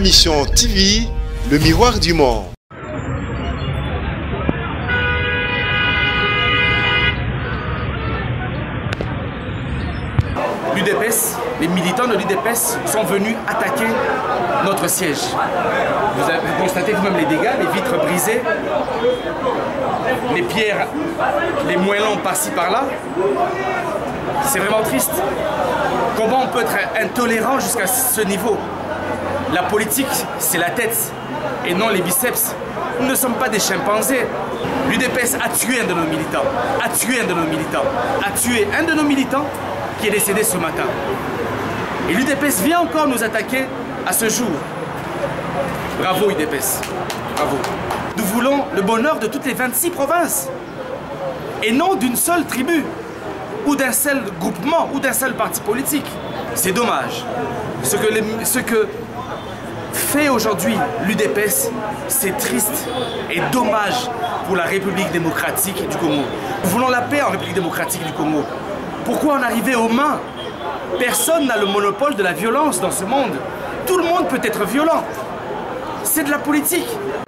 Mission TV, le miroir du monde. L'UDPS, les militants de l'UDPS sont venus attaquer notre siège. Vous, avez, vous constatez vous-même les dégâts, les vitres brisées, les pierres, les moellons par-ci par-là. C'est vraiment triste. Comment on peut être intolérant jusqu'à ce niveau la politique, c'est la tête et non les biceps. Nous ne sommes pas des chimpanzés. L'UDPS a tué un de nos militants, a tué un de nos militants, a tué un de nos militants qui est décédé ce matin. Et l'UDPS vient encore nous attaquer à ce jour. Bravo UDPS, bravo. Nous voulons le bonheur de toutes les 26 provinces et non d'une seule tribu ou d'un seul groupement ou d'un seul parti politique. C'est dommage. Ce que, ce que fait aujourd'hui l'UDPS, c'est triste et dommage pour la République démocratique du Congo. Nous voulons la paix en République démocratique du Congo. Pourquoi en arriver aux mains Personne n'a le monopole de la violence dans ce monde. Tout le monde peut être violent. C'est de la politique.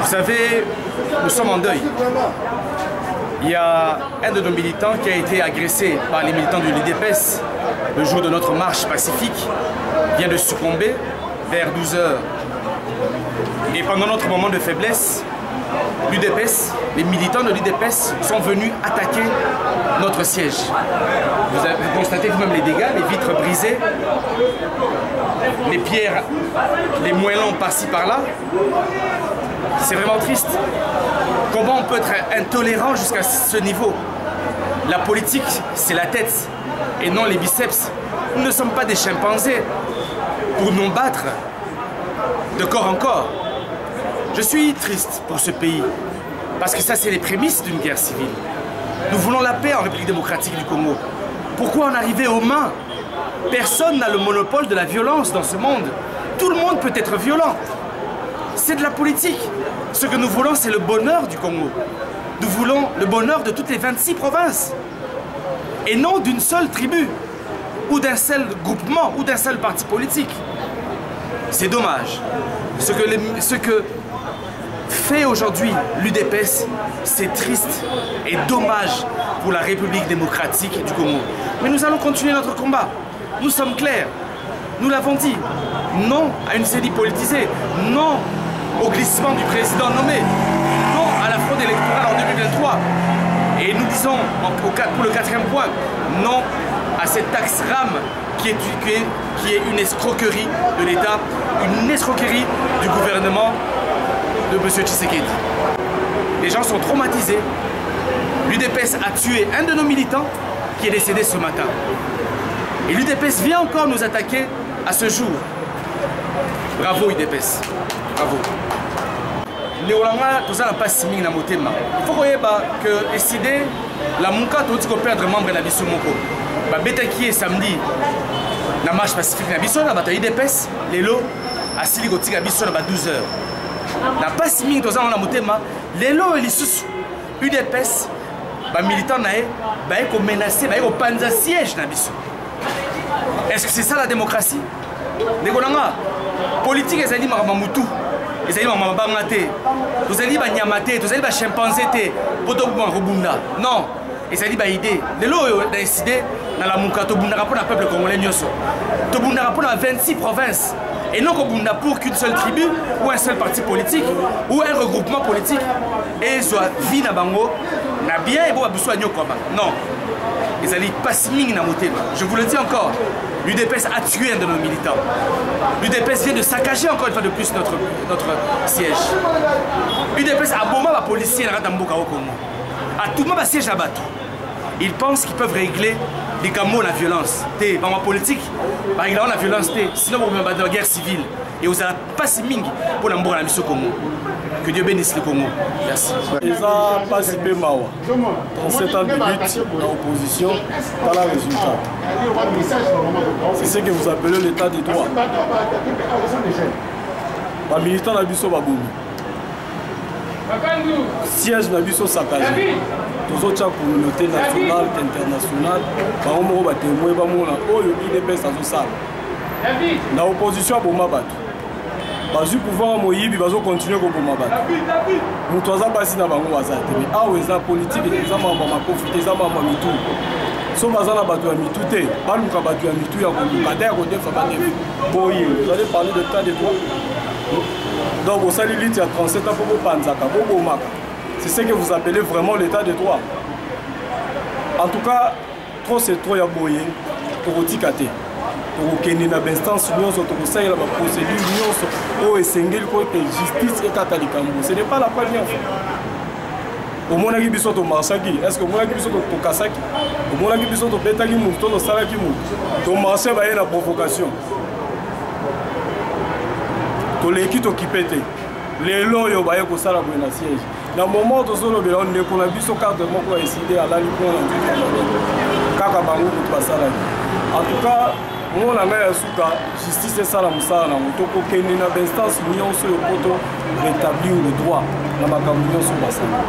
Vous savez, nous sommes en deuil. Il y a un de nos militants qui a été agressé par les militants de l'IDPS le jour de notre marche pacifique, vient de succomber vers 12 h Et pendant notre moment de faiblesse, l'UDPS, les militants de l'UDPS sont venus attaquer notre siège. Vous, constatez vous-même les dégâts, les vitres brisées, les pierres, les moellons par-ci par-là. C'est vraiment triste. Comment on peut être intolérant jusqu'à ce niveau La politique, c'est la tête et non les biceps. Nous ne sommes pas des chimpanzés pour nous battre de corps en corps. Je suis triste pour ce pays, parce que ça, c'est les prémices d'une guerre civile. Nous voulons la paix en République démocratique du Congo. Pourquoi en arriver aux mains Personne n'a le monopole de la violence dans ce monde. Tout le monde peut être violent. C'est de la politique. Ce que nous voulons, c'est le bonheur du Congo. Nous voulons le bonheur de toutes les 26 provinces. Et non d'une seule tribu, ou d'un seul groupement, ou d'un seul parti politique. C'est dommage. Ce que, ce que aujourd'hui l'UDPS, c'est triste et dommage pour la République démocratique du Congo. Mais nous allons continuer notre combat. Nous sommes clairs. Nous l'avons dit. Non à une série politisée. Non au glissement du président nommé. Non à la fraude électorale en 2023. Et nous disons, pour le quatrième point, non à cette taxe RAM qui qui est une escroquerie de l'État, une escroquerie du gouvernement de M. Tshisekedi. Les gens sont traumatisés. L'UDPS a tué un de nos militants qui est décédé ce matin. Et l'UDPS vient encore nous attaquer à ce jour. Bravo UDPS. Bravo. ndeko na ngai toza na mpasi mingi na motema fo koyeba ke eside lamuka touti koperdre membre na biso moko babetaki ye samedi na marche pacifique na biso na bato ya idps lelo asili kotika biso na ba 12 heures na mpasi mingi toza yango na motema lelo oyo lisusu udps ba militants na ye baye ko menacer baye ko panza siège na biso est-ce que c'est ça la démocratie ndeko na nga politique ezali makambo mutu ezali makambo mabanga te tozali banyama te tozali bachimpanze te mpo tokoma kobunda non ezali baide lelo oyo na eside na lamuka tobundaka mpo na peuple congolais nyonso tobundaka mpo na 26 province et non kobunda pour qu'une seule tribu ou un seul parti politique ou un regroupement politique ezwa vie na bango na bien ebo babiso anyokwama non ezali mpasi mingi na motema je vous le dis encore l'udps a tué un de nos militants l'udps vient de saccager encore une fois de plus notre, notre siège udps aboma bapolicier na kati ya mboka o congo atuma basiège ya bato ils pensent qu'ils peuvent régler likambo na violence te bango politique bareglaka na violence te sinon bokomema bato na guerre civile et ozala mpasi mingi mpo na mboka na biso congo que dieu bénisse le congo merci eza mpasi mpe mawa 37 ans de lutte na opposition tala résultat c'est ce que vous appelez l'état de droit bamilitant na biso babomi siège na biso sakaje tozotya communauté nationale internationale bango moko batemoin bamona oyo idps azosala na opposition aboma bato bazwi pouvoir ya moyibi bazokontinue koboma bato moto aza basi na bango baza te mai awa eza politike eza mambo ya makofi te eza mambo ya mitu so baza na bato ya mitu te baluka bato ya mitu ya koluka ata ya kodefa badefa boye vous allez parler de tas de droit Donc bosali lutte ya 37 ans mpo bopanzaka bobomaka c'est ce que vous appelez vraiment l'état de droit en tout cas trop c'est trop ya boye tokotika te tokokende na bainstance nyonso tokosalela baprocédure nyonso oyo esengeli mpo ete justice ekata likambo ce n'est pas la première fois omonaki biso tomarchaki estce omonaki biso tokasaki omonaki biso tobetaki motu to tosalaki motu tomarche baye na provocation toleki tokipe te lelo oyo baye kosala boye na siège na moment tozolobela o ndeko na biso cadre moko ya eside alali kuna na nzoto ya malele kaka bango kutu basalaki en tout cas moko na ngai ya suka justice esala mosala nango tokokende na bainstance nyonso oyo mpo to rétablir le droit na makambo nyonso basala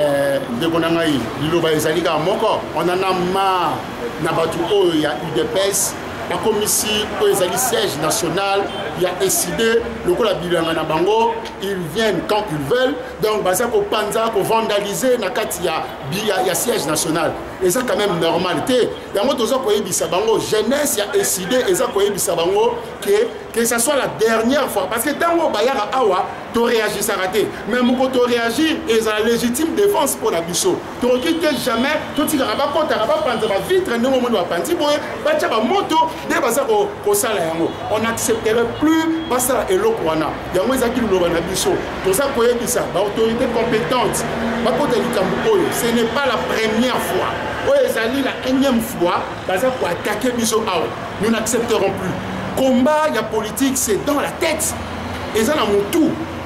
eh, ndeko na ngai liloba ezali kaka moko on en a marre na bato oyo ya udps bakomisi oyo ezali siège national ya eside lokola bilanga na bango ils viennent quand ils veulent donc baza kopanza kovandalise na kati ya, ya, ya siège national eza quand même normal te yango toza koyebisa bango jeunesse ya eside eza koyebisa bango ke que ce soit la dernière fois parce que ntango bayaka awa toreagisaka te mais moko toreagir ezala légitime défense mpo na biso tokoki te jamais totikaka bakotaka bapanza bavitre ndenge omoni bapanzi boye batya bamoto nde baza kosala yango on accepterait plus basala eloko wana yango ezalaki liloba na biso toza koyebisa baautorité compétente bakota likambo oyo ce n'est pas la première fois oyo ezali la énième fois baza koatake biso awa nous n'accepterons plus combat ya politique c'est dans la tête eza na motu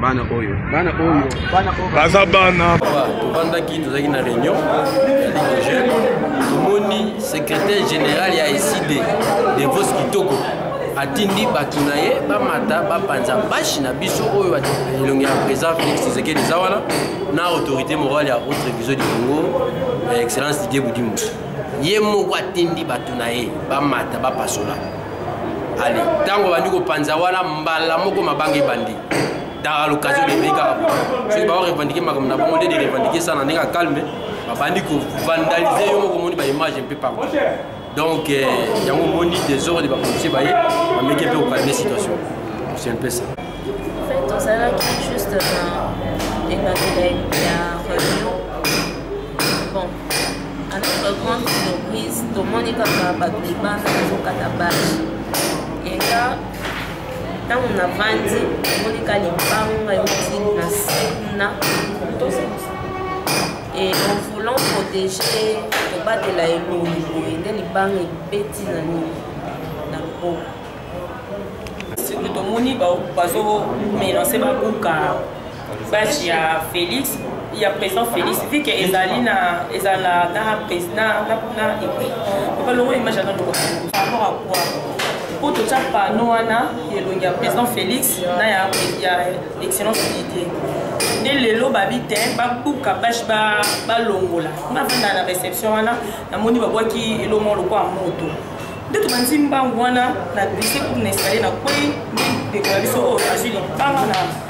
bana oyo bana oyo bana oyo baza bana tofandaki tozalaki na réunion ya ligue de jeune tomoni secrétaire général ya eside devos kitoko atindi bato na ye bamata bapanza bashe na biso oyo elongi ya président félix tshisekedi eza wana na autorité morale ya haute révision du congo excellence didie budimu ye moko atindi bato na ye bamata bapasola ale ntango bandi kopanza wana mbala moko mabanga ebandi dans à l'occasion de Mega. Je vais revendiquer ma comme d'abord, de revendiquer ça dans un calme. Ma bandi ko vandaliser yo ko moni ba image un peu partout. Donc euh, yango moni des ordres de ba policier ba ye, ba meke pe ko calmer situation. C'est un peu ça. En fait, on s'est là juste dans euh, une réunion à notre grande surprise tomoni kaka bato libanda bazokata bage eka ntango navandi omoni ka libanga euti na sikuna et en voulant protéger kobatela elongi boye nde libanga ebeti na nini na loboko soki tomoni bazomelanse babuka base ya Felix ya président Félix vu que ezali na ezala na président na na papa longo image na ndoko par rapport à quoi pour tout ça panneau wana elongi ya président Félix na ya ya excellence idée nde lelo babi te babuka bashe balongola nga vanda na réception wana namoni babwaki elongo lokola moto nde tobandi mbangu wana na glise pour na escalier na kwei ndeko na biso oyo azwi lipanga na